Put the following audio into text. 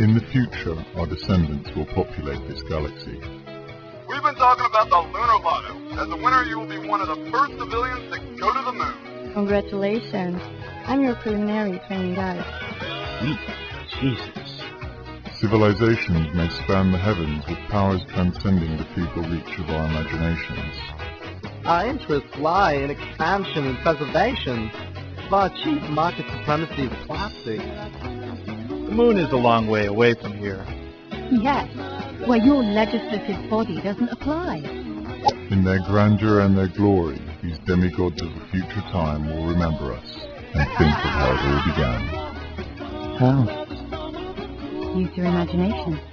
In the future, our descendants will populate this galaxy. We've been talking about the Lunar Lotto. As a winner, you will be one of the first civilians to go to the moon. Congratulations. I'm your preliminary training guide. Sweet Jesus. Civilizations may span the heavens with powers transcending the feeble reach of our imaginations. Our interests lie in expansion and preservation. If our chief market supremacy is plastic, The moon is a long way away from here. Yes, where your legislative body doesn't apply. In their grandeur and their glory, these demigods of the future time will remember us and think of how it all began. How? Use your imagination.